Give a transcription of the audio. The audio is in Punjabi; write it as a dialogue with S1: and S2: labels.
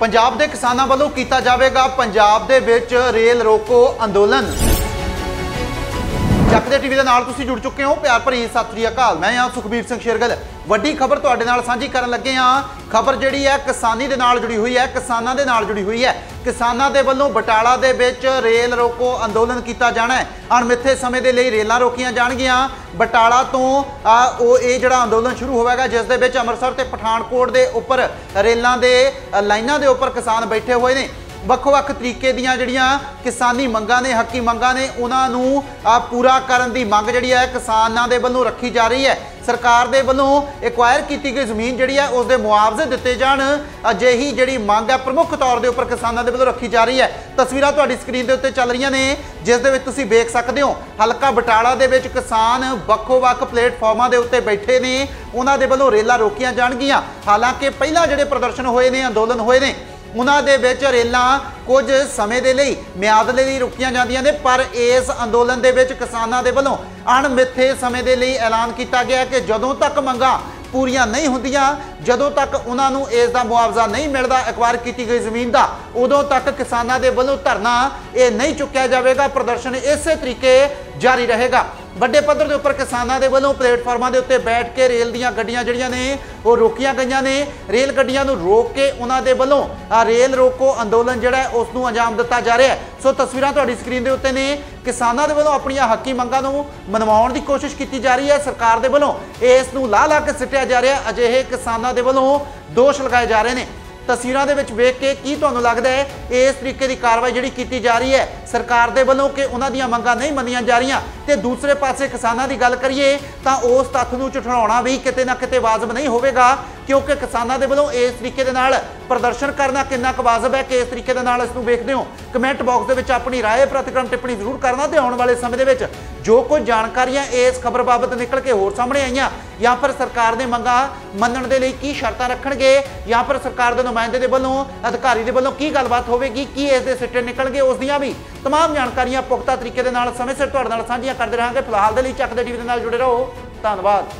S1: ਪੰਜਾਬ ਦੇ ਕਿਸਾਨਾਂ ਵੱਲੋਂ ਕੀਤਾ ਜਾਵੇਗਾ। ਪੰਜਾਬ ਦੇ ਵਿੱਚ ਰੇਲ ਰੋਕੋ ਅੰਦੋਲਨ। ਚੱਕ ਦੇ ਟੀਵੀ ਦੇ ਨਾਲ ਤੁਸੀਂ ਜੁੜ ਚੁੱਕੇ ਹੋ। ਪਿਆਰ ਭਰੀ ਸਤਿ ਸ੍ਰੀ ਅਕਾਲ। ਮੈਂ ਹਾਂ ਸੁਖਬੀਰ ਸਿੰਘ ਸ਼ੇਰਗਲ। ਵੱਡੀ ਖਬਰ ਤੁਹਾਡੇ ਨਾਲ ਸਾਂਝੀ ਕਰਨ ਲੱਗੇ ਹਾਂ। ਖਬਰ ਜਿਹੜੀ ਹੈ ਕਿਸਾਨੀ ਦੇ ਨਾਲ ਜੁੜੀ ਹੋਈ ਹੈ, ਕਿਸਾਨਾਂ ਦੇ ਨਾਲ ਜੁੜੀ ਹੋਈ ਹੈ। ਕਿਸਾਨਾਂ ਦੇ ਵੱਲੋਂ ਬਟਾਲਾ ਦੇ ਵਿੱਚ ਰੇਲ ਰੋਕੋ ਅੰਦੋਲਨ ਕੀਤਾ ਜਾਣਾ ਹੈ। ਅਣਮਿੱਥੇ ਸਮੇਂ ਦੇ ਲਈ ਰੇਲਾਂ ਰੋਕੀਆਂ ਜਾਣਗੀਆਂ। ਬਟਾਲਾ ਤੋਂ ਉਹ, ਇਹ ਜਿਹੜਾ ਅੰਦੋਲਨ ਸ਼ੁਰੂ ਹੋਵੇਗਾ, ਜਿਸ ਦੇ ਵਿੱਚ ਅੰਮ੍ਰਿਤਸਰ ਤੇ ਪਠਾਨਕੋਟ ਦੇ ਉੱਪਰ ਰੇਲਾਂ ਦੇ ਲਾਈਨਾਂ ਦੇ ਉੱਪਰ ਕਿਸਾਨ ਬੈਠੇ ਹੋਏ ਨੇ। ਵੱਖ-ਵੱਖ ਤਰੀਕੇ ਦੀਆਂ ਜਿਹੜੀਆਂ ਕਿਸਾਨੀ ਮੰਗਾਂ ਨੇ, ਹੱਕੀ ਮੰਗਾਂ ਨੇ, ਉਹਨਾਂ ਨੂੰ ਪੂਰਾ ਕਰਨ ਦੀ ਮੰਗ ਜਿਹੜੀ ਹੈ ਕਿਸਾਨਾਂ ਦੇ ਵੱਲੋਂ ਰੱਖੀ ਜਾ ਰਹੀ ਹੈ। ਸਰਕਾਰ ਦੇ ਵੱਲੋਂ ਐਕਵਾਇਰ ਕੀਤੀ ਗਈ ਜ਼ਮੀਨ ਜਿਹੜੀ ਹੈ, ਉਸ ਦੇ ਮੁਆਵਜ਼ੇ ਦਿੱਤੇ ਜਾਣ। ਅਜਿਹੀ ਜਿਹੜੀ ਮੰਗ ਹੈ, ਪ੍ਰਮੁੱਖ ਤੌਰ ਦੇ ਉੱਪਰ ਕਿਸਾਨਾਂ ਦੇ ਵੱਲੋਂ ਰੱਖੀ ਜਾ ਰਹੀ ਹੈ। ਤਸਵੀਰਾਂ ਤੁਹਾਡੀ ਸਕਰੀਨ ਦੇ ਉੱਤੇ ਚੱਲ ਰਹੀਆਂ ਨੇ, ਜਿਸ ਦੇ ਵਿੱਚ ਤੁਸੀਂ ਵੇਖ ਸਕਦੇ ਹੋ, ਹਲਕਾ ਬਟਾਲਾ ਦੇ ਵਿੱਚ ਕਿਸਾਨ ਵੱਖੋ-ਵੱਖ ਪਲੇਟਫਾਰਮਾਂ ਦੇ ਉੱਤੇ ਬੈਠੇ ਨੇ। ਉਹਨਾਂ ਦੇ ਵੱਲੋਂ ਰੇਲਾਂ ਰੋਕੀਆਂ ਜਾਣਗੀਆਂ। ਹਾਲਾਂਕਿ ਪਹਿਲਾਂ ਜਿਹੜੇ ਪ੍ਰਦਰਸ਼ਨ ਹੋਏ ਨੇ, ਅੰਦੋਲਨ ਹੋਏ ਨੇ ਉਹਨਾਂ ਦੇ ਵਿੱਚ ਰੇਲਾਂ ਕੁਝ ਸਮੇਂ ਦੇ ਲਈ, ਮਿਆਦ ਦੇ ਲਈ ਰੁਕੀਆਂ ਜਾਂਦੀਆਂ ਨੇ, ਪਰ ਇਸ ਅੰਦੋਲਨ ਦੇ ਵਿੱਚ ਕਿਸਾਨਾਂ ਦੇ ਵੱਲੋਂ ਅਣਮਿੱਥੇ ਸਮੇਂ ਦੇ ਲਈ ਐਲਾਨ ਕੀਤਾ ਗਿਆ ਕਿ ਜਦੋਂ ਤੱਕ ਮੰਗਾਂ ਪੂਰੀਆਂ ਨਹੀਂ ਹੁੰਦੀਆਂ, ਜਦੋਂ ਤੱਕ ਉਹਨਾਂ ਨੂੰ ਇਸ ਦਾ ਮੁਆਵਜ਼ਾ ਨਹੀਂ ਮਿਲਦਾ ਐਕਵਾਇਰ ਕੀਤੀ ਗਈ ਜ਼ਮੀਨ ਦਾ, ਉਦੋਂ ਤੱਕ ਕਿਸਾਨਾਂ ਦੇ ਵੱਲੋਂ ਧਰਨਾ ਇਹ ਨਹੀਂ ਚੁੱਕਿਆ ਜਾਵੇਗਾ, ਪ੍ਰਦਰਸ਼ਨ ਇਸੇ ਤਰੀਕੇ ਜਾਰੀ ਰਹੇਗਾ। ਵੱਡੇ ਪੱਧਰ ਦੇ ਉੱਪਰ ਕਿਸਾਨਾਂ ਦੇ ਵੱਲੋਂ ਪਲੇਟਫਾਰਮਾਂ ਦੇ ਉੱਤੇ ਬੈਠ ਕੇ ਰੇਲ ਦੀਆਂ ਗੱਡੀਆਂ ਜਿਹੜੀਆਂ ਨੇ, ਉਹ ਰੋਕੀਆਂ ਗਈਆਂ ਨੇ। ਰੇਲ ਗੱਡੀਆਂ ਨੂੰ ਰੋਕ ਕੇ ਉਹਨਾਂ ਦੇ ਵੱਲੋਂ ਆ ਰੇਲ ਰੋਕੋ ਅੰਦੋਲਨ ਜਿਹੜਾ ਉਸ ਨੂੰ ਅੰਜਾਮ ਦਿੱਤਾ ਜਾ ਰਿਹਾ ਹੈ। ਸੋ ਤਸਵੀਰਾਂ ਤੁਹਾਡੀ ਸਕਰੀਨ ਦੇ ਉੱਤੇ ਨੇ। ਕਿਸਾਨਾਂ ਦੇ ਵੱਲੋਂ ਆਪਣੀਆਂ ਹੱਕੀ ਮੰਗਾਂ ਨੂੰ ਮਨਵਾਉਣ ਦੀ ਕੋਸ਼ਿਸ਼ ਕੀਤੀ ਜਾ ਰਹੀ ਹੈ। ਸਰਕਾਰ ਦੇ ਵੱਲੋਂ ਇਸ ਨੂੰ ਲਾ ਲਾ ਕੇ ਸਿੱਟਿਆ ਜਾ ਰਿਹਾ ਅਜਿਹੇ ਕਿਸਾਨਾਂ ਦੇ ਵੱਲੋਂ ਦੋਸ਼ ਲਗਾਏ ਜਾ ਰਹੇ ਨੇ। ਤਸਵੀਰਾਂ ਦੇ ਵਿੱਚ ਵੇਖ ਕੇ ਕੀ ਤੁਹਾਨੂੰ ਲੱਗਦਾ ਹੈ? ਇਸ ਤਰੀਕੇ ਦੀ ਕਾਰਵਾਈ ਜਿਹੜੀ ਕੀਤੀ ਜਾ ਰਹੀ ਹੈ, ਸਰਕਾਰ ਦੇ ਵੱਲੋਂ ਕਿ ਉਹਨਾਂ ਦੀਆਂ ਮੰਗਾਂ ਨਹੀਂ ਮੰਨੀਆਂ ਜਾ ਰਹੀਆਂ? ਤੇ ਦੂਸਰੇ ਪਾਸੇ ਕਿਸਾਨਾਂ ਦੀ ਗੱਲ ਕਰੀਏ, ਤਾਂ ਉਸ ਤੱਥ ਨੂੰ ਝੁਠਲਾਉਣਾ ਵੀ ਕਿਤੇ ਨਾ ਕਿਤੇ ਵਾਜਬ ਨਹੀਂ ਹੋਵੇਗਾ, ਕਿਉਂਕਿ ਕਿਸਾਨਾਂ ਦੇ ਵੱਲੋਂ ਇਸ ਤਰੀਕੇ ਦੇ ਨਾਲ ਪ੍ਰਦਰਸ਼ਨ ਕਰਨਾ ਕਿੰਨਾ ਕੁ ਵਾਜਬ ਹੈ ਕਿ ਇਸ ਤਰੀਕੇ ਦੇ ਨਾਲ ਇਸ ਨੂੰ ਵੇਖਦੇ ਹੋ ਕਮੈਂਟ ਬਾਕਸ ਦੇ ਵਿੱਚ ਆਪਣੀ ਰਾਏ ਪ੍ਰਤੀਕਰਮ ਟਿੱਪਣੀ ਜ਼ਰੂਰ ਕਰਨਾ ਤੇ ਆਉਣ ਵਾਲੇ ਸਮੇਂ ਦੇ ਵਿੱਚ ਜੋ ਕੁਝ ਜਾਣਕਾਰੀਆਂ ਇਸ ਖਬਰ ਬਾਬਤ ਨਿਕਲ ਕੇ ਹੋਰ ਸਾਹਮਣੇ ਆਈਆਂ ਜਾਂ ਫਿਰ ਸਰਕਾਰ ਦੇ ਮੰਗਾਂ ਮੰਨਣ ਦੇ ਲਈ ਕੀ ਸ਼ਰਤਾਂ ਰੱਖਣਗੇ ਜਾਂ ਫਿਰ ਸਰਕਾਰ ਦੇ ਨੁਮਾਇੰਦੇ ਦੇ ਵੱਲੋਂ ਅਧਿਕਾਰੀ ਦੇ ਵੱਲੋਂ ਕੀ ਗੱਲਬਾਤ ਹੋਵੇਗੀ ਕੀ ਇਸ ਦੇ ਸਿੱਟੇ ਨਿਕਲਣਗੇ ਉਸ ਦੀਆਂ ਵੀ तमाम ਜਾਣਕਾਰੀਆਂ ਪੁਖਤਾ ਤਰੀਕੇ ਦੇ ਨਾਲ ਸਮੇਂ ਸਿਰ ਤੁਹਾਡੇ ਨਾਲ ਸਾਂਝੀਆਂ ਕਰਦੇ ਰਹਾਂਗੇ ਫਿਲਹਾਲ ਦੇ ਲਈ ਚੱਕ ਦੇ ਟੀਵੀ ਦੇ ਨਾਲ ਜੁੜੇ ਰਹੋ ਧੰਨਵਾਦ